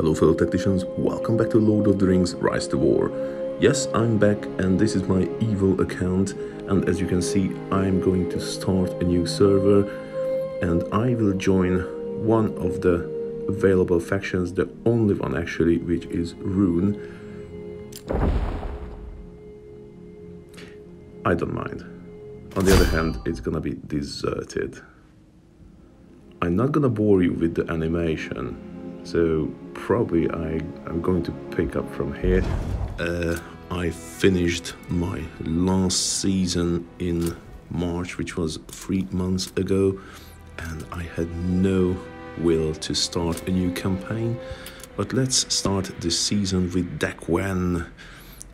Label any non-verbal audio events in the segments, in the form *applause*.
Hello fellow tacticians, welcome back to Lord of the Rings Rise to War. Yes, I'm back and this is my evil account and as you can see I'm going to start a new server and I will join one of the available factions, the only one actually, which is Rhûn. I don't mind. On the other hand, it's gonna be deserted. I'm not gonna bore you with the animation, so probably I, am going to pick up from here. Uh, I finished my last season in March, which was three months ago, and I had no will to start a new campaign. But let's start this season with Dagwen.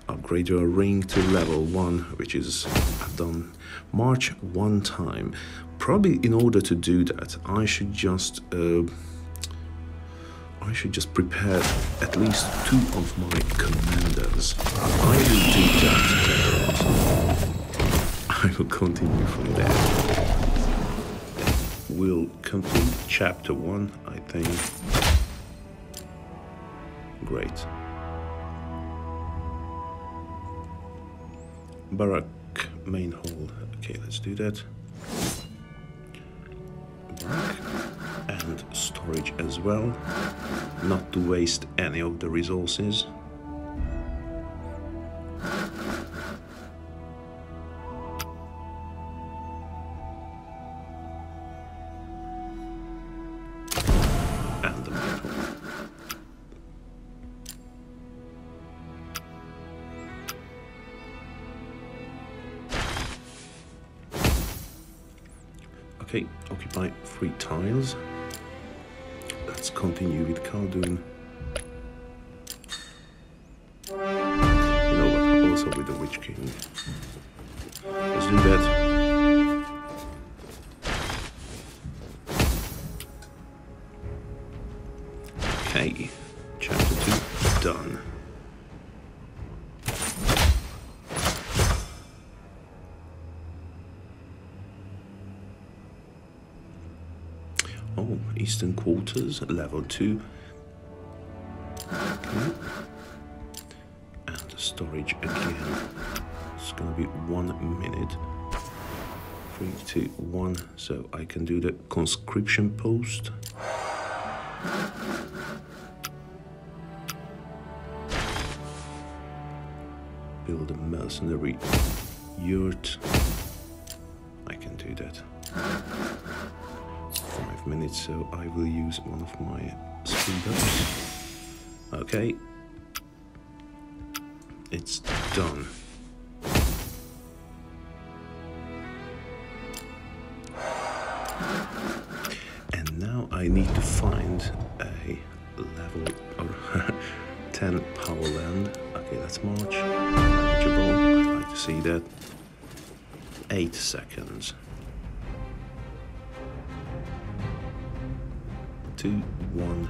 Upgrade your ring to level 1, which is I've done March one time. Probably in order to do that, I should just uh, I should just prepare at least two of my commanders. I will do that. I will continue from there. We'll complete chapter one, I think. Great. Barrack main hall. Okay, let's do that. Storage as well, not to waste any of the resources. And the. Okay, occupy three tiles. Let's continue with Khaldun. You know what, also with the Witch King. Level 2. Okay. And storage again. It's gonna be one minute. Three, two, one. So I can do the conscription post. Build a mercenary yurt. Minutes, so I will use one of my speed ups. Okay. It's done. And now I need to find a level or *laughs* 10 power land. Okay, let's march. I'd like to see that. Eight seconds. Two, one,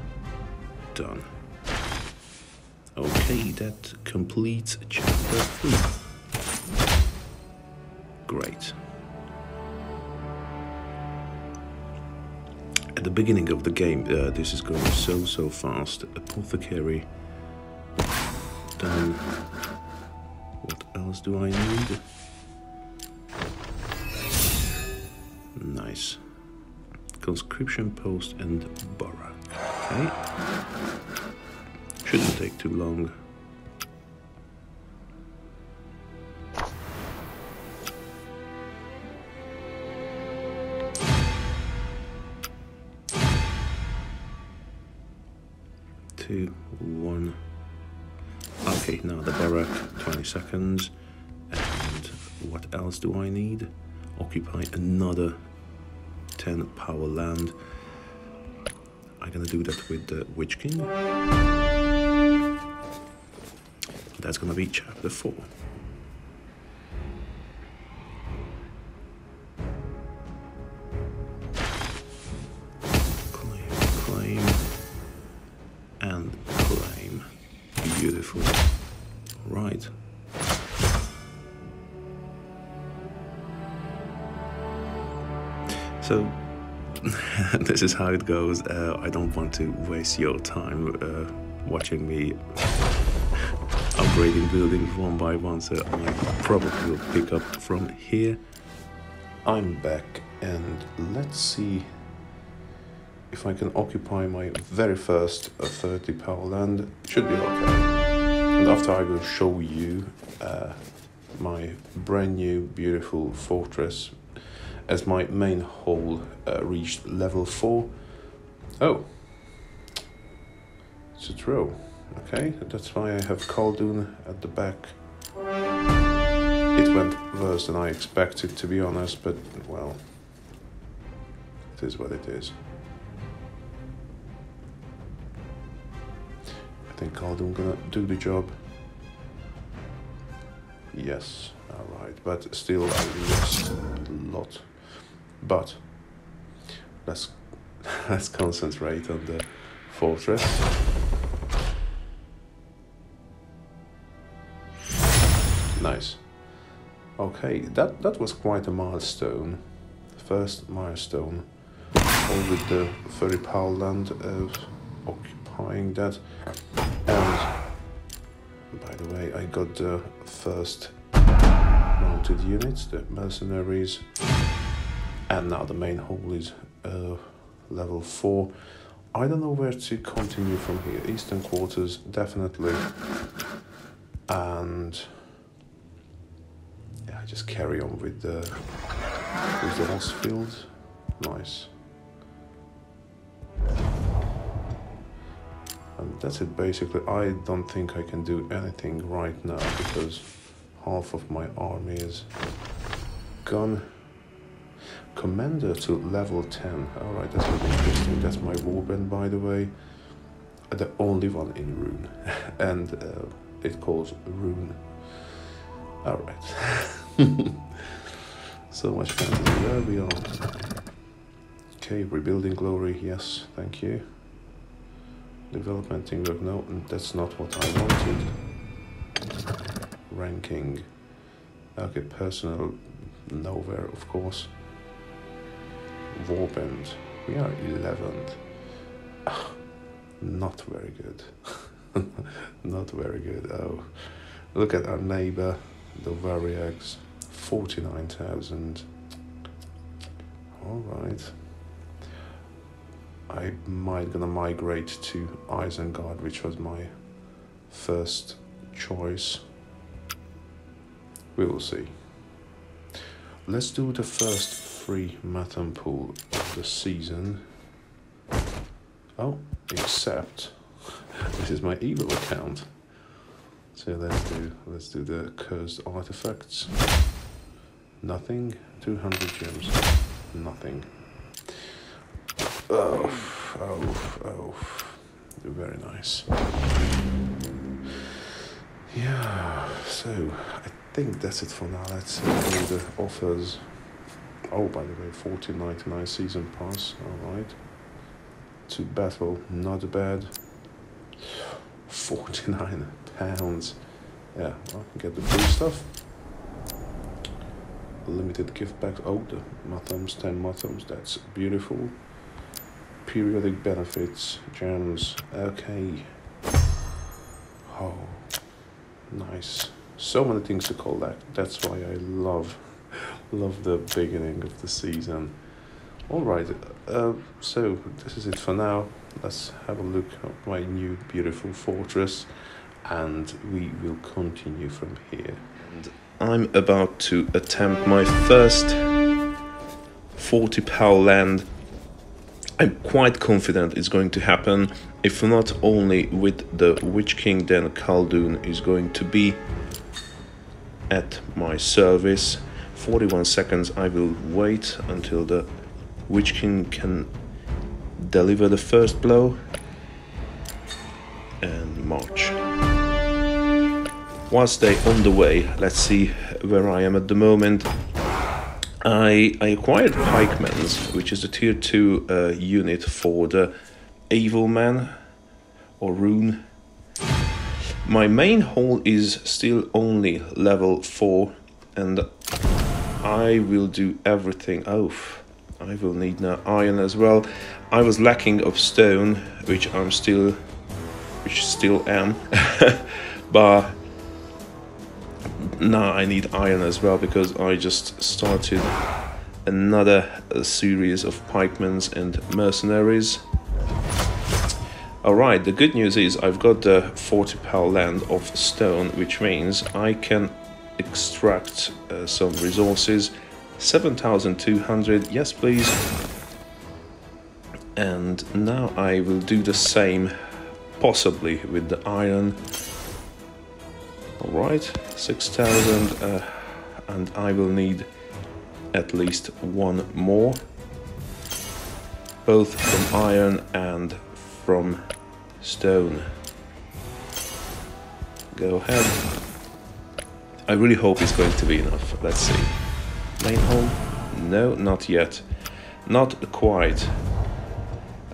done. Okay, that completes chapter three. Great. At the beginning of the game, uh, this is going so, so fast. Apothecary. Done. What else do I need? Nice conscription post and borough. Okay. Shouldn't take too long. Two, one. Okay, now the barrack, 20 seconds. And what else do I need? Occupy another 10 power land. I'm gonna do that with the Witch King. That's gonna be chapter 4. Claim, claim, and claim. Beautiful. So *laughs* this is how it goes. Uh, I don't want to waste your time uh, watching me *laughs* upgrading buildings one by one, so I probably will pick up from here. I'm back and let's see if I can occupy my very first uh, 30 power land. Should be okay. And after I will show you uh, my brand new beautiful fortress as my main hole uh, reached level 4. Oh, it's a throw. Okay, that's why I have Khaldun at the back. It went worse than I expected, to be honest, but well, it is what it is. I think Khaldun gonna do the job. Yes, alright, but still I lost a lot. But let's let's *laughs* concentrate on the fortress. Nice. Okay, that, that was quite a milestone. First milestone. All with the 30 power land of occupying that. And by the way, I got the first mounted units, the mercenaries. And now the main hole is uh, level 4. I don't know where to continue from here. Eastern quarters, definitely. And yeah, just carry on with the with the lost field. Nice. And that's it basically. I don't think I can do anything right now because half of my army is gone. Commander to level 10. Alright, that's really interesting. That's my warband by the way. The only one in Rhûn. *laughs* and uh, it calls Rhûn. Alright. *laughs* so much fantasy. There we are. Okay, rebuilding glory. Yes, thank you. Development teamwork. No, that's not what I wanted. Ranking. Okay, personal. Nowhere, of course. Warband. We are 11th. *sighs* Not very good. *laughs* Not very good. Oh, look at our neighbor the Variags, 49,000. Alright. I might gonna migrate to Isengard, which was my first choice. We will see. Let's do the first free Mathom pool of the season. Oh, except this is my evil account. So let's do let's do the cursed artifacts. Nothing. 200 gems. Nothing. Oh, oh, oh. Very nice. Yeah, so I think that's it for now. Let's all the offers. Oh, by the way, 14.99 season pass. All right. To battle, not bad. 49 pounds. Yeah, well, get the free stuff. Limited gift back. Oh, the Mathoms, 10 Mathoms. That's beautiful. Periodic benefits, gems. Okay. Oh, nice. So many things to collect. That's why I love, love the beginning of the season. All right. Uh, so this is it for now. Let's have a look at my new beautiful fortress and we will continue from here. And I'm about to attempt my first 40 power land. I'm quite confident it's going to happen, if not only with the Witch King, then Khaldun is going to be at my service. 41 seconds, I will wait until the Witch King can deliver the first blow and march. Whilst they on the way, let's see where I am at the moment. I, I acquired Pikemen's, which is a tier 2 uh, unit for the Evil Man or Rhûn. My main hole is still only level 4 and I will do everything. Oh, I will need now iron as well. I was lacking of stone, which I'm still which still am. *laughs* but now I need iron as well because I just started another uh, series of pikemen and mercenaries. Alright, the good news is I've got the 40 pal land of stone, which means I can extract uh, some resources. 7,200, yes please. And now I will do the same, possibly with the iron. Alright, 6,000, uh, and I will need at least one more. Both from iron and from stone. Go ahead. I really hope it's going to be enough. Let's see. Main home? No, not yet. Not quite.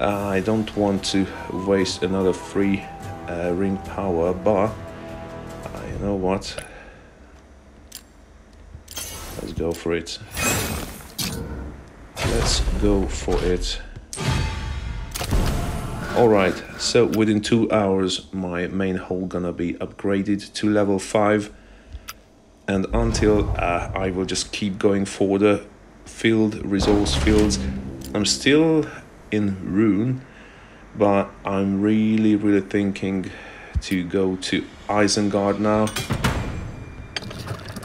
Uh, I don't want to waste another free uh, ring power, but uh, you know what? Let's go for it. Let's go for it. Alright, so within two hours my main hull gonna be upgraded to level 5 and until uh, I will just keep going for the field, resource fields. I'm still in Rhûn, but I'm really really thinking to go to Isengard now.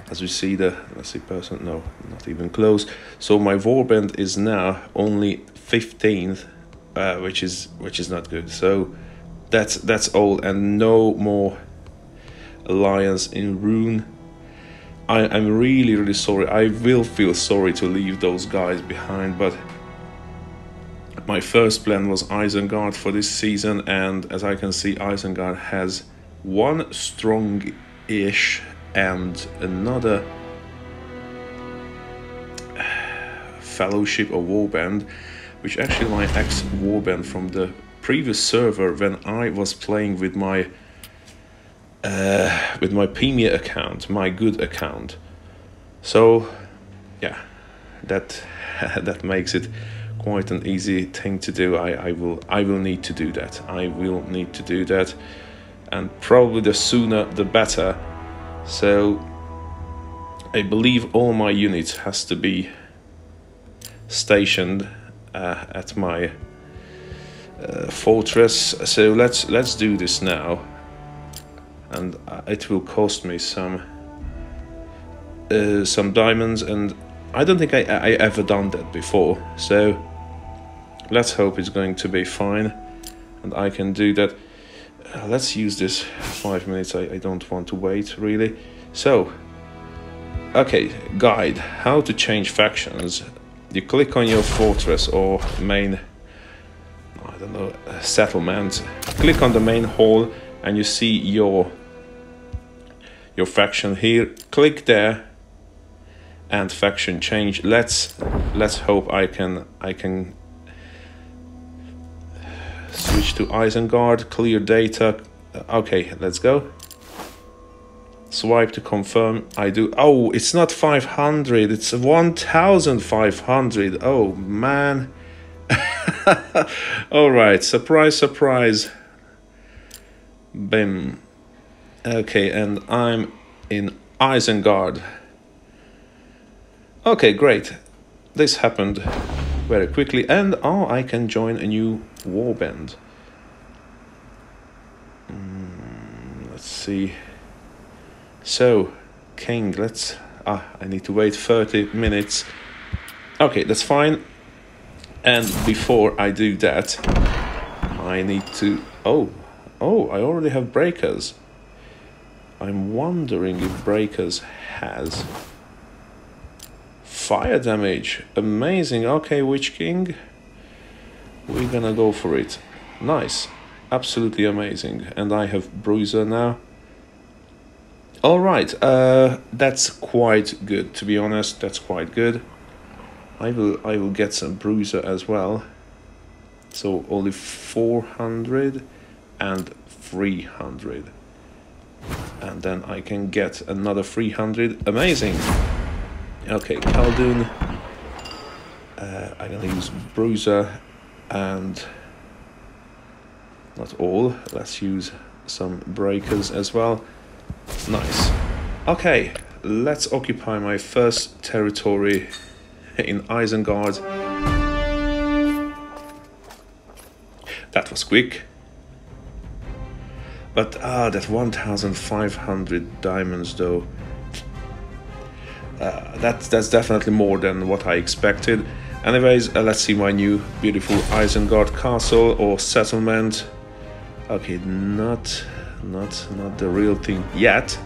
As we see the, let's see person, no, not even close. So my warband is now only 15th uh, which is which is not good. So that's that's all, and no more alliance in Rhûn. I, I'm really really sorry. I will feel sorry to leave those guys behind, but my first plan was Isengard for this season, and as I can see, Isengard has one strong-ish and another fellowship or warband which actually my ex warband from the previous server when I was playing with my uh, with my Pemia account, my good account. So, yeah, that *laughs* that makes it quite an easy thing to do. I, I will I will need to do that. I will need to do that, and probably the sooner the better. So, I believe all my units has to be stationed uh, at my uh, fortress. So let's let's do this now, and uh, it will cost me some uh, some diamonds, and I don't think I, I ever done that before. So let's hope it's going to be fine, and I can do that. Uh, let's use this five minutes. I, I don't want to wait really. So. Okay, guide how to change factions you click on your fortress or main I don't know settlement click on the main hall and you see your your faction here click there and faction change let's let's hope I can I can switch to Isengard clear data uh, okay let's go Swipe to confirm. I do. Oh, it's not 500. It's 1,500. Oh, man. *laughs* All right. Surprise, surprise. Bim. Okay, and I'm in Isengard. Okay, great. This happened very quickly. And, oh, I can join a new warband. Mm, let's see. So, King, let's... Ah, I need to wait 30 minutes. Okay, that's fine. And before I do that, I need to... Oh, oh, I already have breakers. I'm wondering if breakers has fire damage. Amazing. Okay, Witch King. We're gonna go for it. Nice. Absolutely amazing. And I have Bruiser now. All right, uh, that's quite good. To be honest, that's quite good. I will I will get some bruiser as well. So only 400 and 300. And then I can get another 300. Amazing. Okay, Khaldun. Uh, I'm gonna use bruiser and not all. Let's use some breakers as well. Nice. Okay, let's occupy my first territory in Isengard. That was quick. But ah, that 1,500 diamonds though. Uh, that's that's definitely more than what I expected. Anyways, uh, let's see my new beautiful Isengard castle or settlement. Okay, not not not the real thing yet,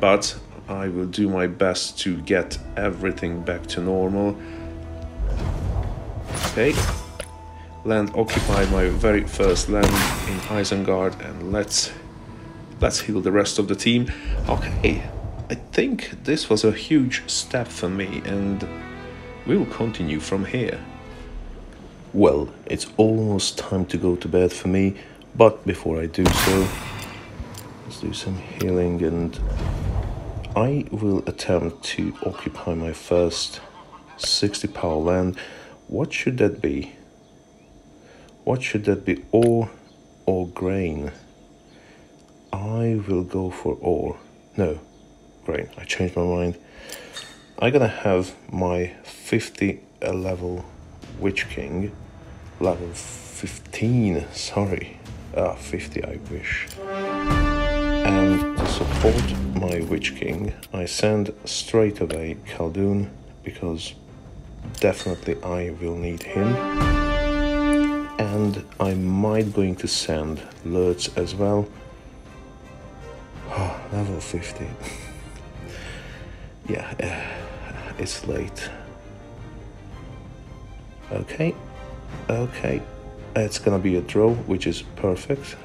but I will do my best to get everything back to normal. Okay, land occupy my very first land in Isengard, and let's let's heal the rest of the team. Okay, I think this was a huge step for me, and we will continue from here. Well, it's almost time to go to bed for me, but before I do so, let's do some healing and I will attempt to occupy my first 60 power land. What should that be? What should that be? Ore or grain? I will go for ore. No, grain. I changed my mind. I'm gonna have my 50 level Witch King, level 15, sorry, ah, 50 I wish. And to support my Witch King, I send straight away Khaldun because definitely I will need him. And I might going to send Lurtz as well. Oh, level 50. *laughs* yeah, uh, it's late. Okay, okay. It's gonna be a draw, which is perfect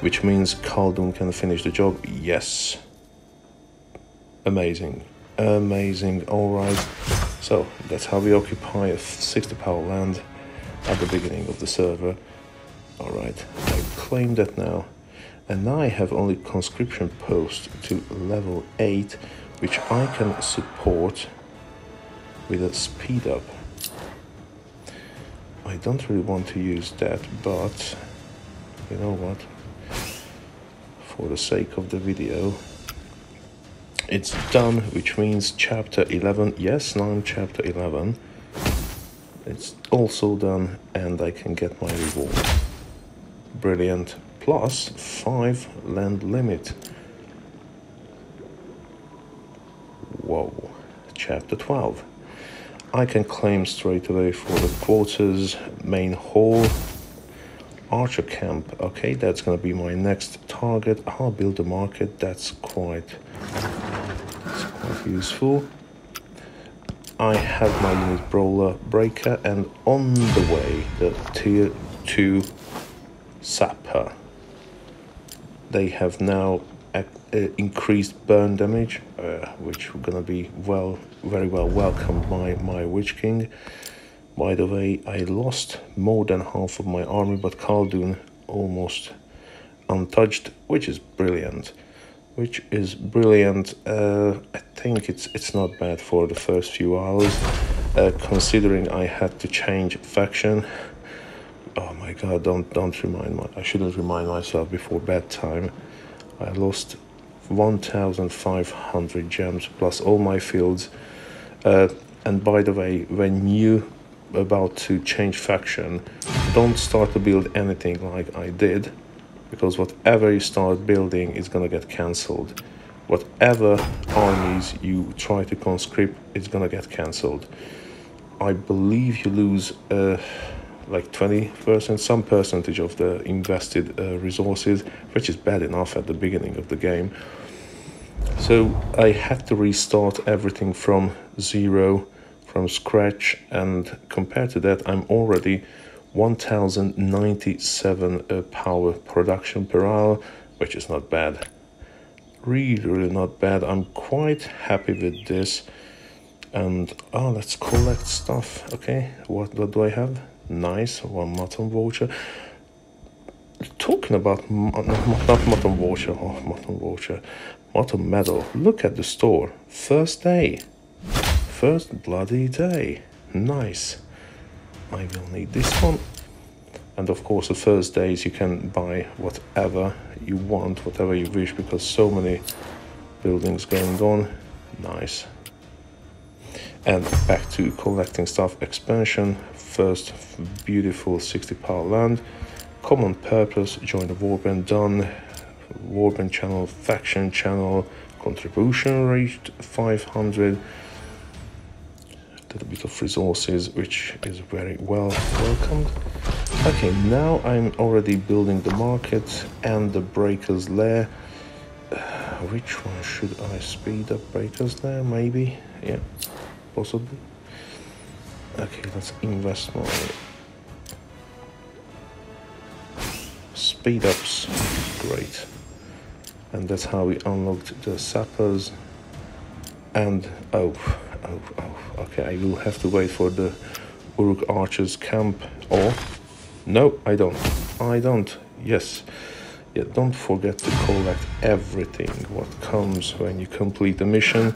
which means Khaldun can finish the job. Yes. Amazing. Amazing. All right. So that's how we occupy a 60 power land at the beginning of the server. All right. I claim that now. And now I have only conscription post to level 8, which I can support with a speed up. I don't really want to use that, but you know what? for the sake of the video. It's done, which means chapter 11, yes, now I'm chapter 11. It's also done and I can get my reward. Brilliant. Plus 5 land limit. Whoa. Chapter 12. I can claim straight away for the quarters main hall Archer camp. Okay, that's gonna be my next target. I'll build a market. That's quite, that's quite useful. I have my unit brawler breaker and on the way the tier 2 sapper. They have now uh, increased burn damage, uh, which are gonna be well, very well welcomed by my Witch King. By the way, I lost more than half of my army, but Khaldun almost untouched, which is brilliant. Which is brilliant. Uh, I think it's it's not bad for the first few hours, uh, considering I had to change faction. Oh my god! Don't don't remind me. I shouldn't remind myself before bedtime. I lost 1,500 gems plus all my fields. Uh, and by the way, when you about to change faction, don't start to build anything like I did, because whatever you start building is gonna get cancelled. Whatever armies you try to conscript is gonna get cancelled. I believe you lose uh, like 20%, some percentage of the invested uh, resources, which is bad enough at the beginning of the game. So I had to restart everything from zero from scratch and compared to that I'm already 1097 uh, power production per hour which is not bad. Really really not bad. I'm quite happy with this. And oh let's collect stuff. Okay what, what do I have? Nice one mathom voucher. Talking about not mathom voucher oh mathom voucher. Mathom medal look at the store. First day. First bloody day. Nice. I will need this one. and of course the first days you can buy whatever you want whatever you wish because so many buildings going on. Nice. And back to collecting stuff. Expansion. First beautiful 60 power land. Common purpose. Join the warband done. Warband channel. Faction channel. Contribution reached 500 little bit of resources which is very well welcomed. Okay now i'm already building the market and the breakers lair uh, which one should i speed up breakers lair maybe? Yeah possibly. Okay let's invest more. Speed ups great. And that's how we unlocked the sappers and oh oh, oh, okay, I will have to wait for the Uruk Archers camp, or, no, I don't, I don't, yes, yeah, don't forget to collect everything what comes when you complete the mission,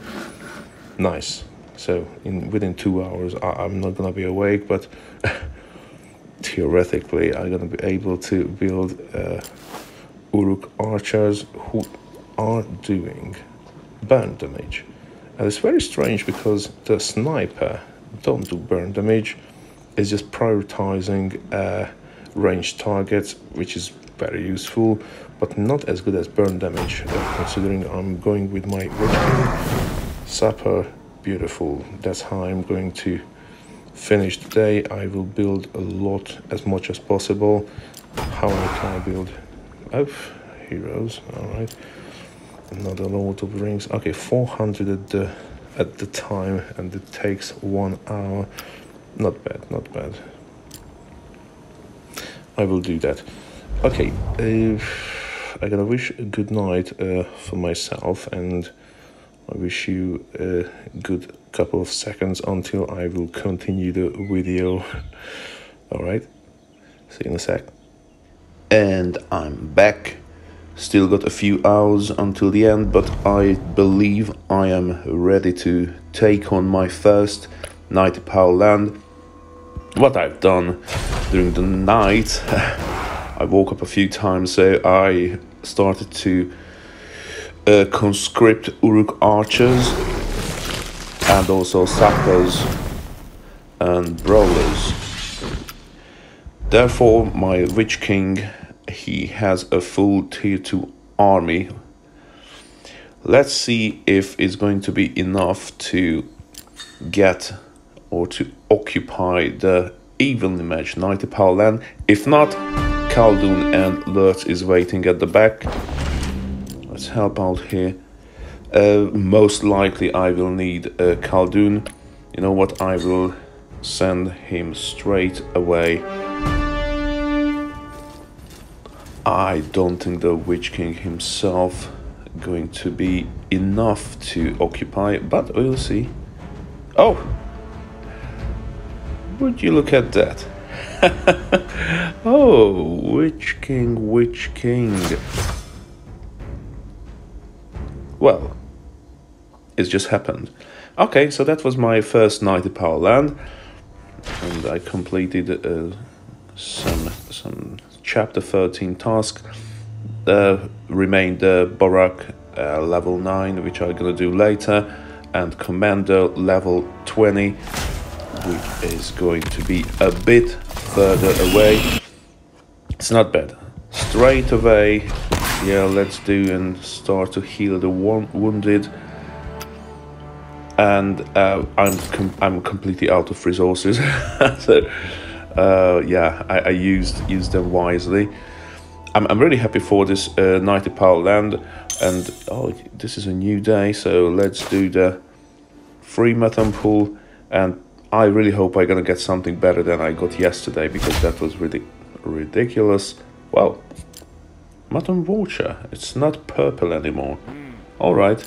nice, so in within two hours, I, am not gonna be awake, but *laughs* theoretically, I'm gonna be able to build uh, Uruk Archers who are doing burn damage. And it's very strange because the sniper don't do burn damage. It's just prioritizing uh, ranged targets, which is very useful, but not as good as burn damage, uh, considering I'm going with my Witch Sapper. Beautiful. That's how I'm going to finish today. I will build a lot, as much as possible. How can I build? Oh, heroes, alright another Lord of Rings. Okay, 400 at the, at the time, and it takes one hour. Not bad, not bad. I will do that. Okay, uh, I gotta wish a good night uh, for myself, and I wish you a good couple of seconds until I will continue the video. *laughs* Alright, see you in a sec. And I'm back. Still got a few hours until the end, but I believe I am ready to take on my first 90 power land. What I've done during the night, *sighs* I woke up a few times, so I started to uh, conscript Uruk archers and also sappers and brawlers. Therefore, my Witch King he has a full tier 2 army. Let's see if it's going to be enough to get or to occupy the evenly matched 90 power land. If not, Khaldun and Lurtz is waiting at the back. Let's help out here. Uh, most likely I will need uh, Khaldun. You know what, I will send him straight away I don't think the Witch King himself going to be enough to occupy, but we'll see. Oh! Would you look at that? *laughs* oh, Witch King, Witch King. Well, it's just happened. Okay, so that was my first 90 power land, and I completed uh, some some chapter 13 task. Uh, remained the Barrack uh, level 9, which I'm gonna do later, and Commander level 20, which is going to be a bit further away. It's not bad. Straight away, yeah, let's do and start to heal the wounded. And uh, I'm com I'm completely out of resources, *laughs* so uh, yeah, I, I, used used them wisely. I'm, I'm really happy for this uh, 90 power land, and oh, this is a new day, so let's do the free mathom pool, and I really hope I'm gonna get something better than I got yesterday because that was really ridiculous. Well, mathom voucher, it's not purple anymore. All right,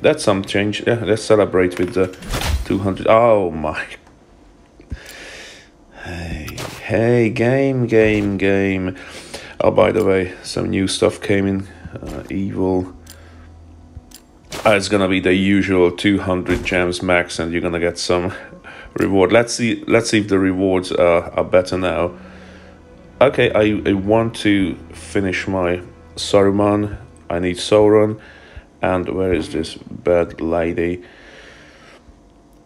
that's some change. Yeah, let's celebrate with the 200. Oh my Hey, game, game, game. Oh, by the way, some new stuff came in. Uh, evil. Uh, it's gonna be the usual 200 gems max, and you're gonna get some *laughs* reward. Let's see. Let's see if the rewards are, are better now. okay, I, I want to finish my Saruman. I need Sauron. And where is this bad lady?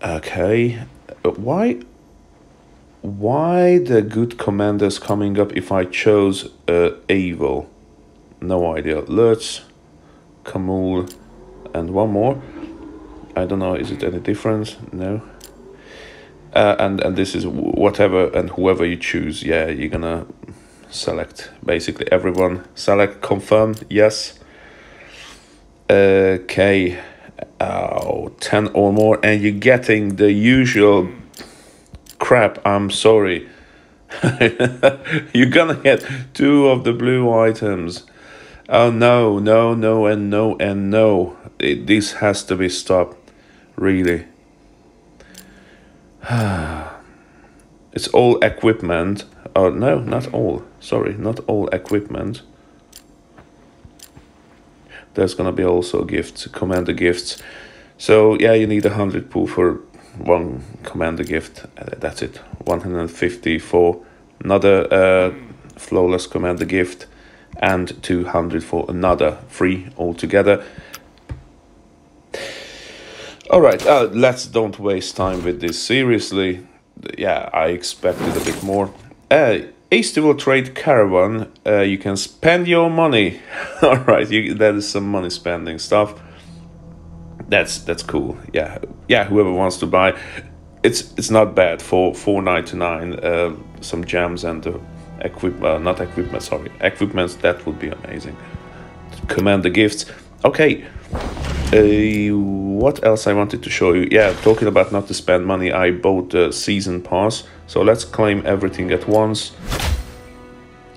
Okay, why why the good commanders coming up if I chose uh, evil? No idea. Lurtz, Khamûl, and one more. I don't know. Is it any difference? No. Uh, and and this is whatever and whoever you choose. Yeah, you're gonna select basically everyone. Select confirm. Yes. Okay. Oh, 10 or more, and you're getting the usual crap. I'm sorry. *laughs* you're gonna get two of the blue items. Oh no, no, no, and no, and no. It, this has to be stopped. Really. *sighs* it's all equipment. Oh, no, not all. Sorry, not all equipment. There's gonna be also gifts, commander gifts. So yeah, you need a hundred pool for one commander gift. Uh, that's it. 150 for another uh, flawless commander gift and 200 for another free altogether. All right, uh, let's don't waste time with this. Seriously, yeah, I expected a bit more. Uh, Easter trade caravan. Uh, you can spend your money. *laughs* All right, you, that is some money spending stuff. That's that's cool. Yeah, yeah. Whoever wants to buy, it's it's not bad for four ninety nine. Uh, some gems and uh, equipment, uh, not equipment. Sorry, equipment. That would be amazing. Command the gifts. Okay. Uh, what else I wanted to show you? Yeah, talking about not to spend money, I bought the season pass. So let's claim everything at once.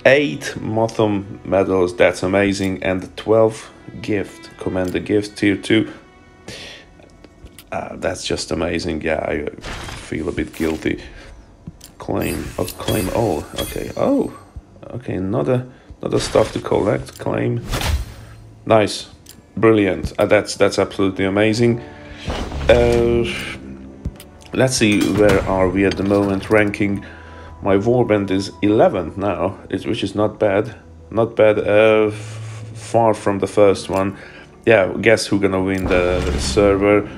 Eight Mathom medals, that's amazing. And 12 gift, commander gift, tier 2. Uh, that's just amazing. Yeah, I feel a bit guilty. Claim, oh, claim all. Okay, oh, okay, another, another stuff to collect. Claim. Nice brilliant. Uh, that's that's absolutely amazing. Uh, let's see where are we at the moment ranking. My warband is 11th now, which is not bad. Not bad. Uh, far from the first one. Yeah, guess who gonna win the server?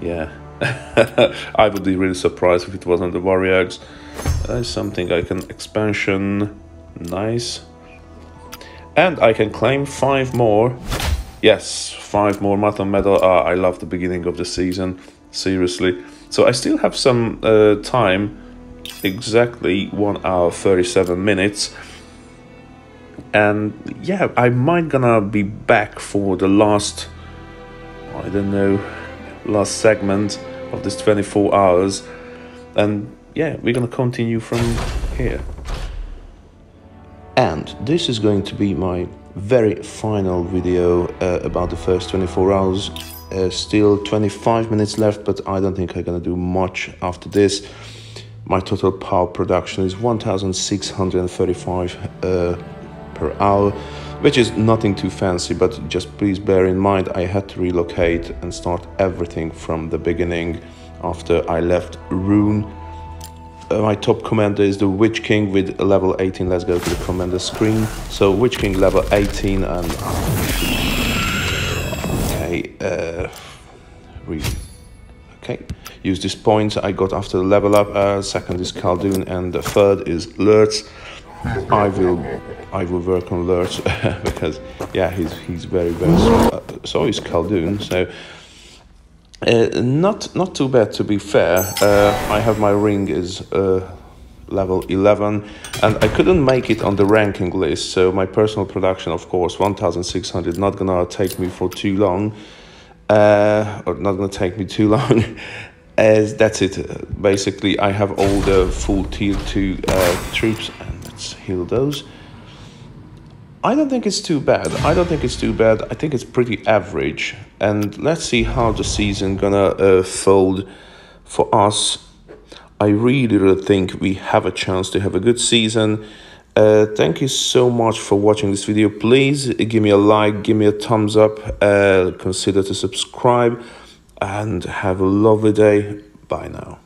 Yeah, *laughs* I would be really surprised if it wasn't the Warriors. Uh, something I can expansion. Nice. And I can claim five more Yes, five more Mathom medal. Ah, I love the beginning of the season. Seriously. So I still have some uh, time. Exactly one hour thirty seven minutes. And yeah, I might gonna be back for the last. I don't know, last segment of this twenty four hours, and yeah, we're gonna continue from here. And this is going to be my very final video uh, about the first 24 hours. Uh, still 25 minutes left, but I don't think I'm gonna do much after this. My total power production is 1635 uh, per hour, which is nothing too fancy, but just please bear in mind I had to relocate and start everything from the beginning after I left Rhûn. uh, my top commander is the Witch King with level 18. Let's go to the commander screen. So Witch King level 18 and okay, uh, really, okay. Use this point I got after the level up. Uh, second is Khaldun and the third is Lurtz. I will, I will work on Lurtz *laughs* because yeah, he's he's very very. Uh, so is Khaldun. So uh, not not too bad to be fair. Uh, I have my ring is uh, level 11 and I couldn't make it on the ranking list so my personal production of course 1600 not gonna take me for too long uh, or not gonna take me too long *laughs* as that's it basically I have all the full tier 2 uh, troops heal those I don't think it's too bad. I don't think it's too bad. I think it's pretty average. And let's see how the season gonna uh, fold for us. I really, really think we have a chance to have a good season. Uh, thank you so much for watching this video. Please give me a like, give me a thumbs up, uh, consider to subscribe, and have a lovely day. Bye now.